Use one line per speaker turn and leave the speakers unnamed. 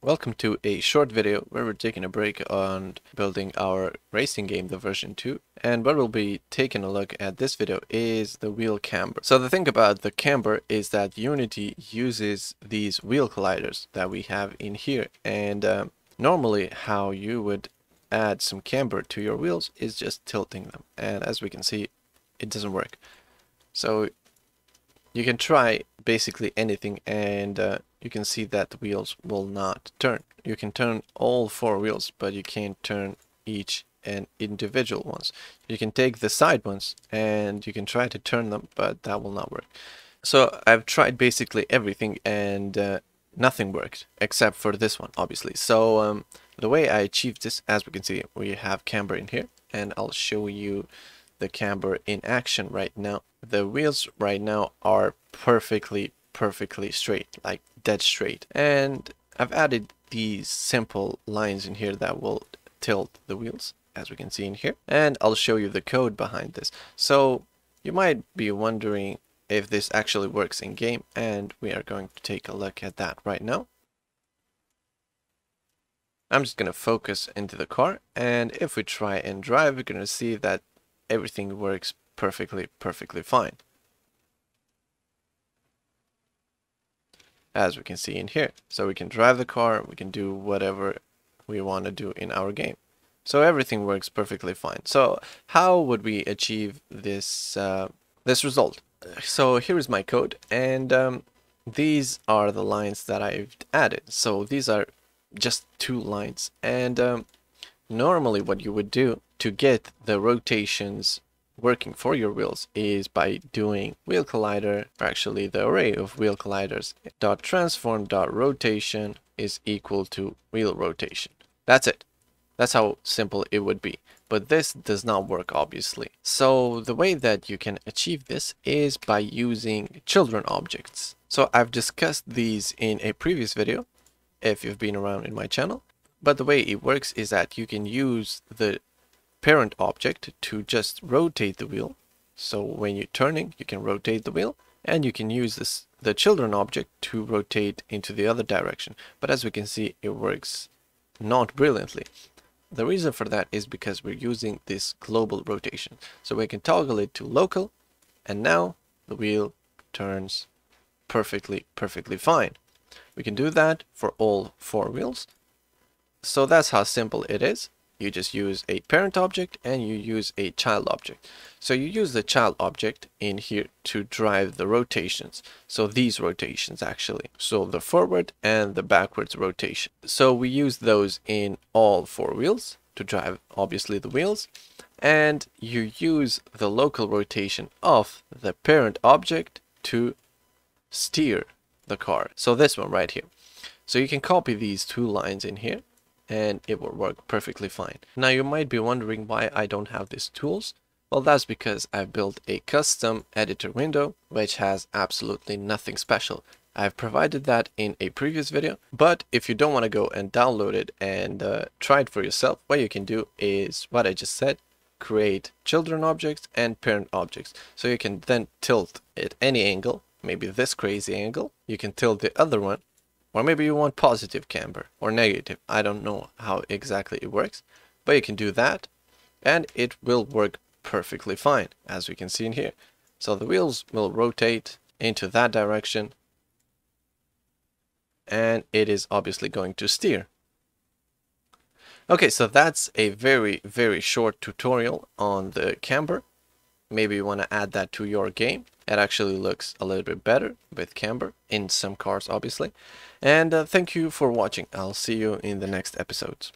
Welcome to a short video where we're taking a break on building our racing game, the version 2. And what we'll be taking a look at this video is the wheel camber. So the thing about the camber is that Unity uses these wheel colliders that we have in here. And um, normally how you would add some camber to your wheels is just tilting them. And as we can see, it doesn't work. So you can try basically anything and uh, you can see that the wheels will not turn. You can turn all four wheels, but you can't turn each and individual ones. You can take the side ones and you can try to turn them, but that will not work. So I've tried basically everything and uh, nothing worked except for this one, obviously. So um, the way I achieved this, as we can see, we have camber in here and I'll show you the camber in action right now. The wheels right now are perfectly, perfectly straight, like dead straight. And I've added these simple lines in here that will tilt the wheels, as we can see in here. And I'll show you the code behind this. So you might be wondering if this actually works in game, and we are going to take a look at that right now. I'm just going to focus into the car, and if we try and drive, we're going to see that everything works perfectly, perfectly fine. As we can see in here. So we can drive the car, we can do whatever we want to do in our game. So everything works perfectly fine. So how would we achieve this, uh, this result? So here is my code and um, these are the lines that I've added. So these are just two lines and um, normally what you would do to get the rotations working for your wheels is by doing wheel collider, or actually the array of wheel colliders, dot transform dot rotation is equal to wheel rotation. That's it. That's how simple it would be. But this does not work, obviously. So the way that you can achieve this is by using children objects. So I've discussed these in a previous video, if you've been around in my channel. But the way it works is that you can use the parent object to just rotate the wheel. So when you're turning, you can rotate the wheel and you can use this the children object to rotate into the other direction. But as we can see, it works not brilliantly. The reason for that is because we're using this global rotation. So we can toggle it to local and now the wheel turns perfectly, perfectly fine. We can do that for all four wheels. So that's how simple it is you just use a parent object and you use a child object. So you use the child object in here to drive the rotations. So these rotations actually. So the forward and the backwards rotation. So we use those in all four wheels to drive obviously the wheels. And you use the local rotation of the parent object to steer the car. So this one right here. So you can copy these two lines in here and it will work perfectly fine. Now you might be wondering why I don't have these tools. Well, that's because I've built a custom editor window, which has absolutely nothing special. I've provided that in a previous video, but if you don't want to go and download it and uh, try it for yourself, what you can do is what I just said, create children objects and parent objects. So you can then tilt at any angle, maybe this crazy angle. You can tilt the other one or maybe you want positive camber or negative. I don't know how exactly it works, but you can do that and it will work perfectly fine as we can see in here. So the wheels will rotate into that direction and it is obviously going to steer. Okay, so that's a very, very short tutorial on the camber. Maybe you want to add that to your game. It actually looks a little bit better with camber in some cars, obviously. And uh, thank you for watching. I'll see you in the next episodes.